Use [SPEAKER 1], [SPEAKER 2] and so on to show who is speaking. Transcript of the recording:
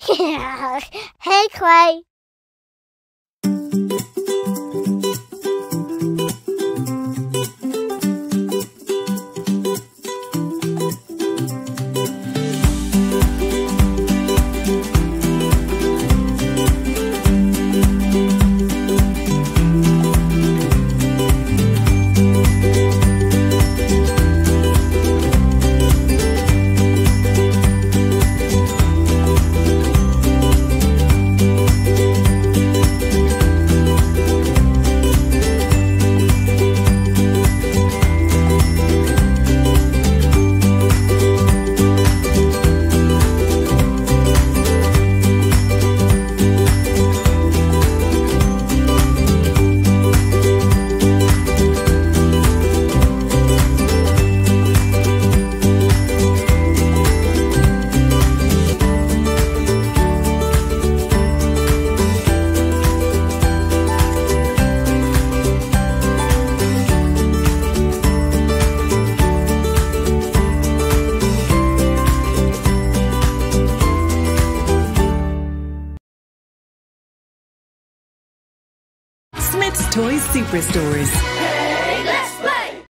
[SPEAKER 1] hey, Clay.
[SPEAKER 2] Smith's Toy Superstores.